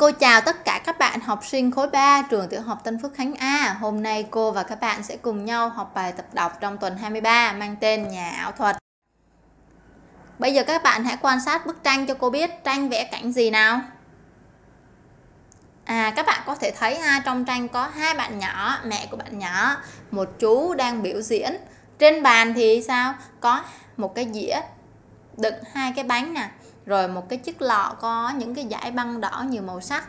Cô chào tất cả các bạn học sinh khối 3 trường tiểu học Tân Phước Khánh A. Hôm nay cô và các bạn sẽ cùng nhau học bài tập đọc trong tuần 23 mang tên Nhà ảo thuật. Bây giờ các bạn hãy quan sát bức tranh cho cô biết tranh vẽ cảnh gì nào. À các bạn có thể thấy ha trong tranh có hai bạn nhỏ, mẹ của bạn nhỏ, một chú đang biểu diễn. Trên bàn thì sao? Có một cái dĩa đựng hai cái bánh nè rồi một cái chiếc lọ có những cái dải băng đỏ nhiều màu sắc.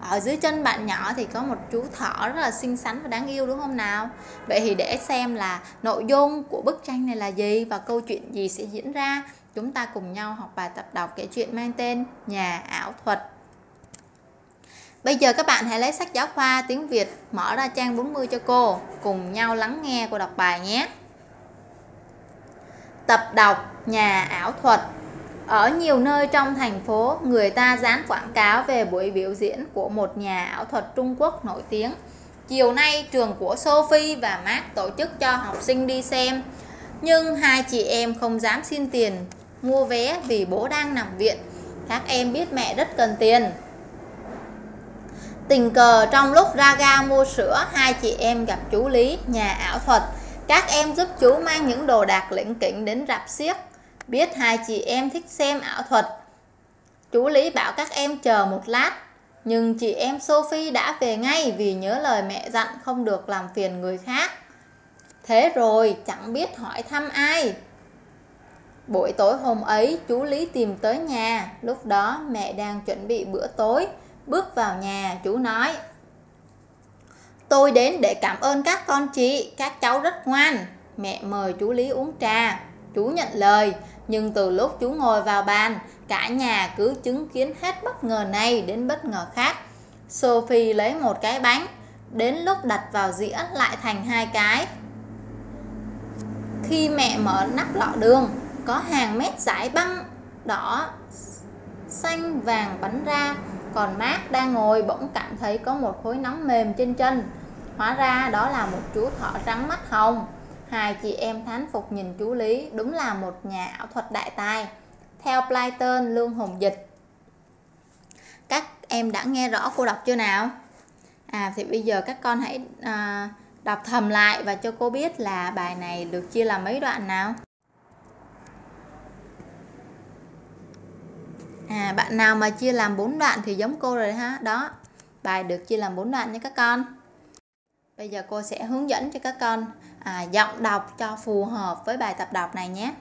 Ở dưới chân bạn nhỏ thì có một chú thỏ rất là xinh xắn và đáng yêu, đúng không nào? Vậy thì để xem là nội dung của bức tranh này là gì và câu chuyện gì sẽ diễn ra. Chúng ta cùng nhau học bài tập đọc kể chuyện mang tên nhà ảo thuật. Bây giờ các bạn hãy lấy sách giáo khoa tiếng Việt mở ra trang 40 cho cô. Cùng nhau lắng nghe cô đọc bài nhé. Tập đọc Nhà ảo thuật ở nhiều nơi trong thành phố, người ta dán quảng cáo về buổi biểu diễn của một nhà ảo thuật Trung Quốc nổi tiếng. Chiều nay, trường của Sophie và Mark tổ chức cho học sinh đi xem. Nhưng hai chị em không dám xin tiền mua vé vì bố đang nằm viện. Các em biết mẹ rất cần tiền. Tình cờ trong lúc ra ga mua sữa, hai chị em gặp chú Lý, nhà ảo thuật. Các em giúp chú mang những đồ đạc lĩnh kỉnh đến rạp xiếc Biết hai chị em thích xem ảo thuật. Chú Lý bảo các em chờ một lát, Nhưng chị em Sophie đã về ngay vì nhớ lời mẹ dặn không được làm phiền người khác. Thế rồi, chẳng biết hỏi thăm ai. Buổi tối hôm ấy, chú Lý tìm tới nhà. Lúc đó, mẹ đang chuẩn bị bữa tối. Bước vào nhà, chú nói, Tôi đến để cảm ơn các con chị, Các cháu rất ngoan. Mẹ mời chú Lý uống trà. Chú nhận lời nhưng từ lúc chú ngồi vào bàn, cả nhà cứ chứng kiến hết bất ngờ này đến bất ngờ khác. Sophie lấy một cái bánh, đến lúc đặt vào dĩa lại thành hai cái. Khi mẹ mở nắp lọ đường, có hàng mét dải băng đỏ, xanh, vàng bắn ra. Còn mát đang ngồi bỗng cảm thấy có một khối nóng mềm trên chân. Hóa ra đó là một chú thỏ trắng mắt hồng. Hai chị em thán phục nhìn chú Lý, đúng là một nhà ảo thuật đại tài. Theo Playton, Lương Hùng Dịch. Các em đã nghe rõ cô đọc chưa nào? À thì bây giờ các con hãy à, đọc thầm lại và cho cô biết là bài này được chia làm mấy đoạn nào. À bạn nào mà chia làm 4 đoạn thì giống cô rồi ha. Đó. Bài được chia làm 4 đoạn nha các con. Bây giờ cô sẽ hướng dẫn cho các con à, giọng đọc cho phù hợp với bài tập đọc này nhé.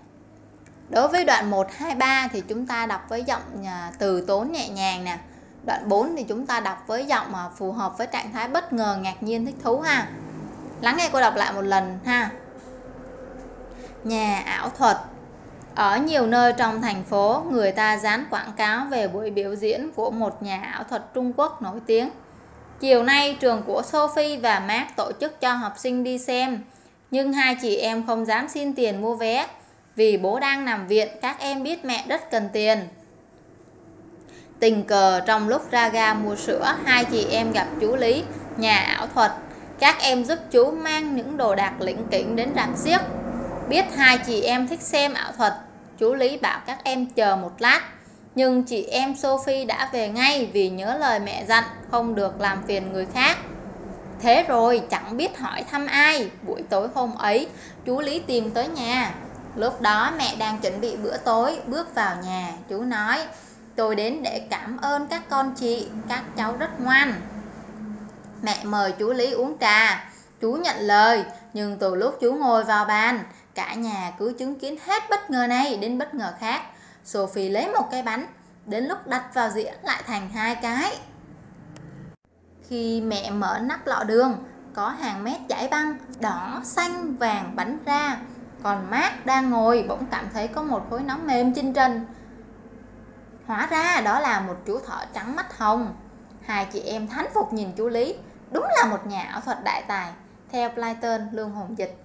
Đối với đoạn 1, 2, 3 thì chúng ta đọc với giọng à, từ tốn nhẹ nhàng nè. Đoạn 4 thì chúng ta đọc với giọng mà phù hợp với trạng thái bất ngờ, ngạc nhiên, thích thú ha. Lắng nghe cô đọc lại một lần ha. Nhà ảo thuật ở nhiều nơi trong thành phố, người ta dán quảng cáo về buổi biểu diễn của một nhà ảo thuật Trung Quốc nổi tiếng. Chiều nay, trường của Sophie và Mark tổ chức cho học sinh đi xem nhưng hai chị em không dám xin tiền mua vé, vì bố đang nằm viện, các em biết mẹ rất cần tiền. Tình cờ trong lúc ra ga mua sữa, hai chị em gặp chú lý, nhà ảo thuật. Các em giúp chú mang những đồ đạc lĩnh kỉnh đến rạp xiếc. Biết hai chị em thích xem ảo thuật, chú lý bảo các em chờ một lát. Nhưng chị em sophie đã về ngay vì nhớ lời mẹ dặn, không được làm phiền người khác. Thế rồi, chẳng biết hỏi thăm ai. Buổi tối hôm ấy, chú Lý tìm tới nhà. Lúc đó mẹ đang chuẩn bị bữa tối, Bước vào nhà. Chú nói, Tôi đến để cảm ơn các con chị, Các cháu rất ngoan. Mẹ mời chú Lý uống trà. Chú nhận lời, Nhưng từ lúc chú ngồi vào bàn, Cả nhà cứ chứng kiến hết bất ngờ này đến bất ngờ khác. Sophie lấy một cái bánh, Đến lúc đặt vào dĩa lại thành hai cái khi mẹ mở nắp lọ đường, có hàng mét dải băng đỏ, xanh, vàng bắn ra. Còn mát đang ngồi bỗng cảm thấy có một khối nóng mềm trên chân. Hóa ra đó là một chú thỏ trắng mắt hồng. Hai chị em thán phục nhìn chú Lý, đúng là một nhà ảo thuật đại tài, theo Playton Lương hồn Dịch.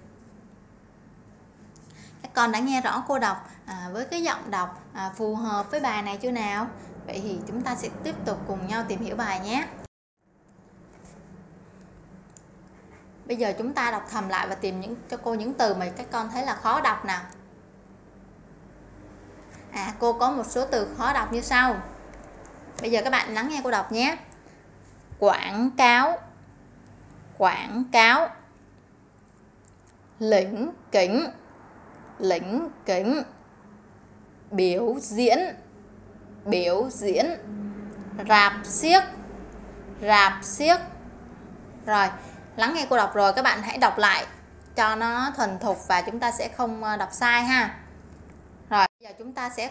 Các con đã nghe rõ cô đọc à, với cái giọng đọc à, phù hợp với bài này chưa nào? Vậy thì chúng ta sẽ tiếp tục cùng nhau tìm hiểu bài nhé. Bây giờ chúng ta đọc thầm lại và tìm những cho cô những từ mà các con thấy là khó đọc nào. À, cô có một số từ khó đọc như sau. Bây giờ các bạn lắng nghe cô đọc nhé. quảng cáo quảng cáo lĩnh kính lĩnh kính biểu diễn biểu diễn rạp xiếc rạp xiếc rồi lắng nghe cô đọc rồi, các bạn hãy đọc lại cho nó thuần thục và chúng ta sẽ không ờ, đọc sai ha. Rồi, bây giờ chúng ta sẽ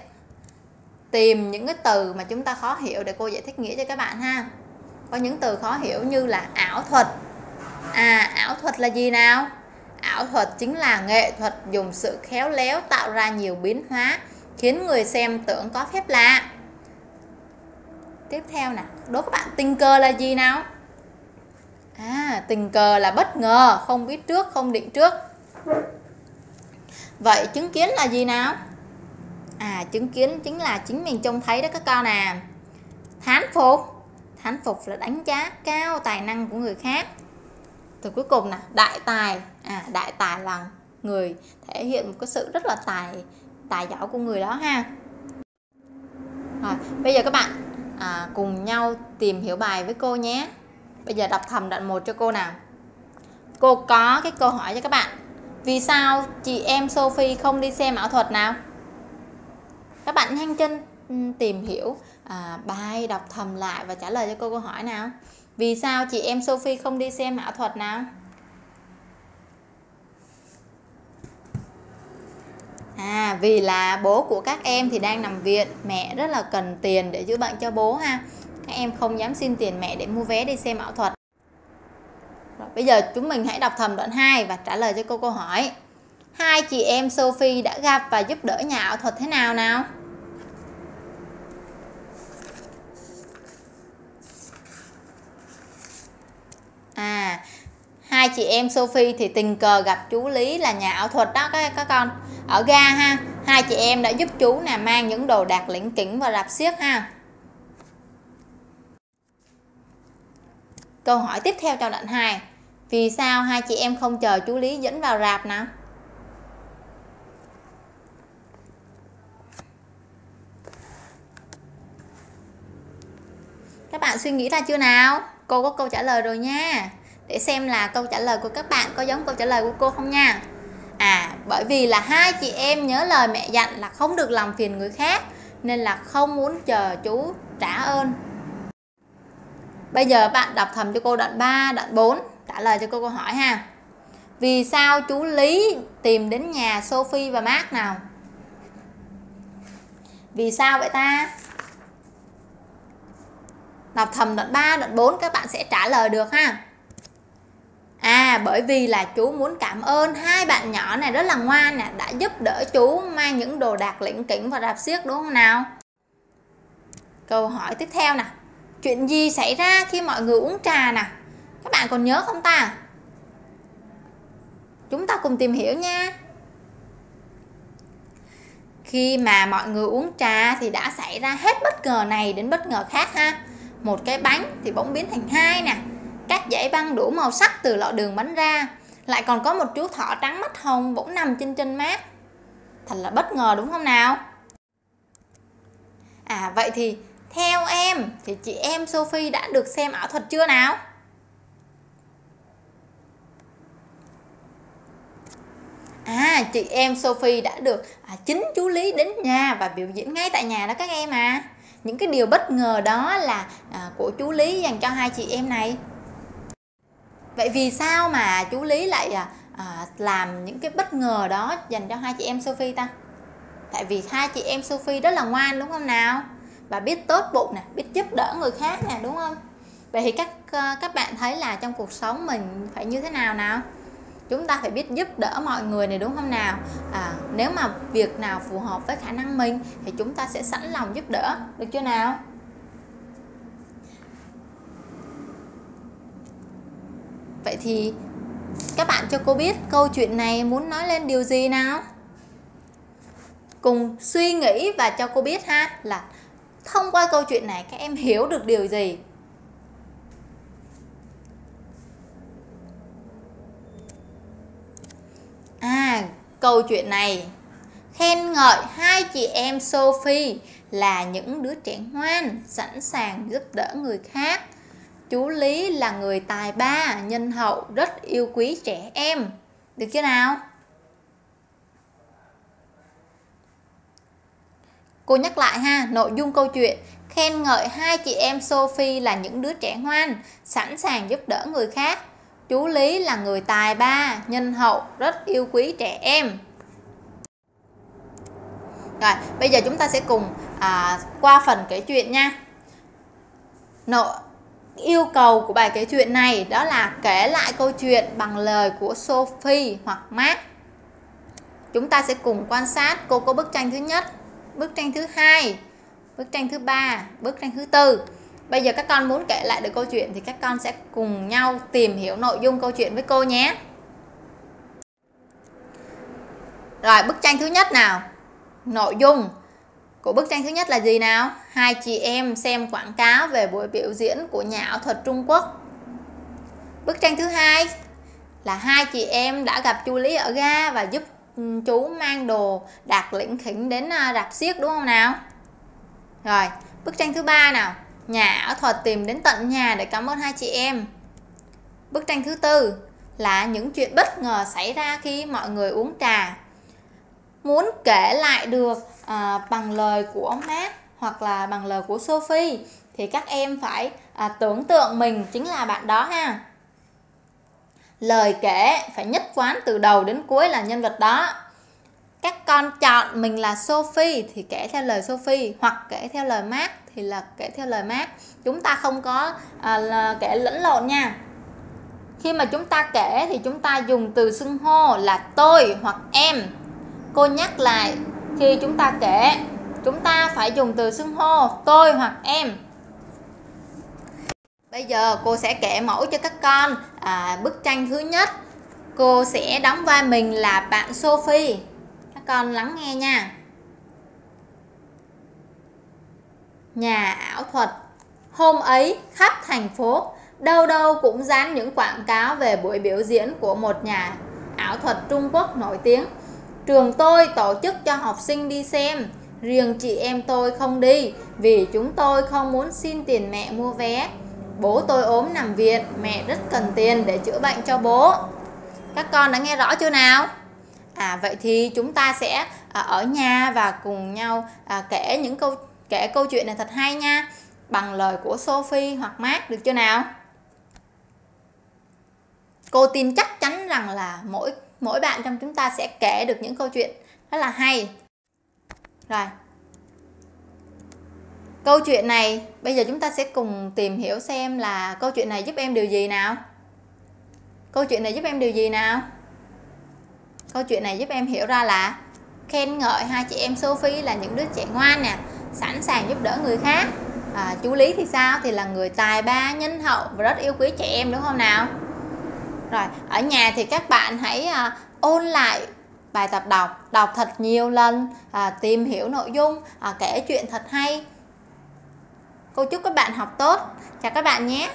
tìm những cái từ mà chúng ta khó hiểu để cô giải thích nghĩa cho các bạn ha. Có những từ khó hiểu như là ảo thuật. À ảo thuật là gì nào? Ảo thuật chính là nghệ thuật dùng sự khéo léo tạo ra nhiều biến hóa, khiến người xem tưởng có phép lạ. Tiếp theo nè, đố các bạn tình cờ là gì nào? À tình cờ là bất ngờ không biết trước không định trước. Vậy chứng kiến là gì nào? À chứng kiến chính là chính mình trông thấy đó các con nè thán phục. Thán phục là đánh giá cao tài năng của người khác. Từ cuối cùng nè đại tài. À đại tài là người thể hiện một cái sự rất là tài tài giỏi của người đó ha. Rồi bây giờ các bạn à, cùng nhau tìm hiểu bài với cô nhé bây giờ đọc thầm đoạn 1 cho cô nào. Cô có cái câu hỏi cho các bạn. Vì sao chị em Sophie không đi xem ảo thuật nào? Các bạn nhanh chân ừ, tìm hiểu à, bài đọc thầm lại và trả lời cho cô câu hỏi nào. Vì sao chị em Sophie không đi xem ảo thuật nào? À vì là bố của các em thì đang nằm viện. Mẹ rất là cần tiền để chữa bệnh cho bố ha. Các em không dám xin tiền mẹ để mua vé đi xem ảo thuật. Rồi, Bây giờ chúng mình hãy đọc thầm đoạn 2 và trả lời cho cô câu hỏi. Hai chị em Sophie đã gặp và giúp đỡ nhà ảo thuật thế nào nào? À, hai chị em Sophie thì tình cờ gặp chú Lý là nhà ảo thuật đó các các con. Ở ga ha hai chị em đã giúp chú nè mang những đồ đạc lĩnh kỉnh và rạp xiếc ha. Câu hỏi tiếp theo cho đoạn 2 vì sao hai chị em không chờ chú Lý dẫn vào rạp nào? Các bạn suy nghĩ ra chưa nào? Cô có câu trả lời rồi nha. Để xem là câu trả lời của các bạn có giống câu trả lời của cô không nha. À bởi vì là hai chị em nhớ lời mẹ dặn là không được làm phiền người khác, nên là không muốn chờ chú trả ơn bây giờ bạn đọc thầm cho cô đoạn 3 đoạn 4 trả lời cho cô câu hỏi ha. Vì sao chú Lý tìm đến nhà Sophie và Mark nào? Vì sao vậy ta? Đọc thầm đoạn 3 đoạn 4 các bạn sẽ trả lời được ha. À bởi vì là chú muốn cảm ơn hai bạn nhỏ này rất là ngoan nè, Đã giúp đỡ chú mang những đồ đạc lĩnh kỉnh và rạp xiếc, đúng không nào? Câu hỏi tiếp theo nè. Chuyện gì xảy ra khi mọi người uống trà nè? Các bạn còn nhớ không ta? Chúng ta cùng tìm hiểu nha. Khi mà mọi người uống trà thì đã xảy ra hết bất ngờ này đến bất ngờ khác ha. Một cái bánh thì bỗng biến thành hai nè. Các dãy băng đủ màu sắc từ lọ đường bánh ra. Lại còn có một chú thỏ trắng mắt hồng bỗng nằm trên chân mát. Thật là bất ngờ đúng không nào? À vậy thì theo em thì chị em Sophie đã được xem ảo thuật chưa nào? À, chị em Sophie đã được à, chính chú Lý đến nhà và biểu diễn ngay tại nhà đó các em à. Những cái điều bất ngờ đó là à, của chú Lý dành cho hai chị em này. Vậy vì sao mà chú lý lại à, à, làm những cái bất ngờ đó dành cho hai chị em sophie ta? Tại vì hai chị em sophie rất là ngoan đúng không nào? Và biết tốt bụng nè biết giúp đỡ người khác nè đúng không? Vậy thì các ờ, các bạn thấy là trong cuộc sống mình phải như thế nào nào? Chúng ta phải biết giúp đỡ mọi người này đúng không nào? À, nếu mà việc nào phù hợp với khả năng mình thì chúng ta sẽ sẵn lòng giúp đỡ được chưa nào? Vậy thì các bạn cho cô biết câu chuyện này muốn nói lên điều gì nào? Cùng suy nghĩ và cho cô biết ha là thông qua câu chuyện này các em hiểu được điều gì? À, câu chuyện này khen ngợi hai chị em Sophie là những đứa trẻ ngoan, sẵn sàng giúp đỡ người khác chú Lý là người tài ba, nhân hậu, rất yêu quý trẻ em. Được chưa nào? Cô nhắc lại ha, nội dung câu chuyện khen ngợi hai chị em Sophie là những đứa trẻ ngoan, sẵn sàng giúp đỡ người khác. Chú Lý là người tài ba, nhân hậu, rất yêu quý trẻ em. Rồi, bây giờ chúng ta sẽ cùng à, qua phần kể chuyện nha. Nội yêu cầu của bài kể chuyện này đó là kể lại câu chuyện bằng lời của Sophie hoặc Mark. Chúng ta sẽ cùng quan sát cô có bức tranh thứ nhất, bức tranh thứ hai, bức tranh thứ ba, bức tranh thứ tư. Bây giờ các con muốn kể lại được câu chuyện thì các con sẽ cùng nhau tìm hiểu nội dung câu chuyện với cô nhé. Rồi bức tranh thứ nhất nào. Nội dung của bức tranh thứ nhất là gì nào? Hai chị em xem quảng cáo về buổi biểu diễn của nhà ảo thuật Trung Quốc. Bức tranh thứ hai là hai chị em đã gặp chú Lý ở ga và giúp Ừ, chú mang đồ đặt lĩnh khỉnh đến à, rạp xiếc đúng không nào? Rồi, bức tranh thứ ba nào. Nhà ở thuật tìm đến tận nhà để cảm ơn hai chị em. Bức tranh thứ tư là những chuyện bất ngờ xảy ra khi mọi người uống trà muốn kể lại được à, bằng lời của mát hoặc là bằng lời của Sophie thì các em phải à, tưởng tượng mình chính là bạn đó ha lời kể phải nhất quán từ đầu đến cuối là nhân vật đó. Các con chọn mình là Sophie thì kể theo lời Sophie hoặc kể theo lời Mark thì là kể theo lời Mark. Chúng ta không có à, là kể lẫn lộn nha. Khi mà chúng ta kể thì chúng ta dùng từ xưng hô là tôi hoặc em. Cô nhắc lại khi chúng ta kể chúng ta phải dùng từ xưng hô tôi hoặc em bây giờ cô sẽ kể mẫu cho các con. À, bức tranh thứ nhất. Cô sẽ đóng vai mình là bạn Sophie. Các con lắng nghe nha. Nhà ảo thuật. Hôm ấy khắp thành phố đâu đâu cũng dán những quảng cáo về buổi biểu diễn của một nhà ảo thuật Trung Quốc nổi tiếng. Trường tôi tổ chức cho học sinh đi xem, riêng chị em tôi không đi vì chúng tôi không muốn xin tiền mẹ mua vé. Bố tôi ốm nằm viện, mẹ rất cần tiền để chữa bệnh cho bố. Các con đã nghe rõ chưa nào? À vậy thì chúng ta sẽ à, ở nhà và cùng nhau à, kể những câu kể câu chuyện này thật hay nha bằng lời của Sophie hoặc Mark được chưa nào? Cô tin chắc chắn rằng là mỗi mỗi bạn trong chúng ta sẽ kể được những câu chuyện rất là hay rồi câu chuyện này bây giờ chúng ta sẽ cùng tìm hiểu xem là câu chuyện này giúp em điều gì nào. Câu chuyện này giúp em điều gì nào? Câu chuyện này giúp em hiểu ra là khen ngợi hai chị em Sophie là những đứa trẻ ngoan nè sẵn sàng giúp đỡ người khác. À, chú Lý thì sao? Thì là người tài ba nhân hậu và rất yêu quý trẻ em đúng không nào? Rồi ở nhà thì các bạn hãy à, ôn lại bài tập đọc đọc thật nhiều lần à, tìm hiểu nội dung à, kể chuyện thật hay cô chúc các bạn học tốt. Chào các bạn nhé.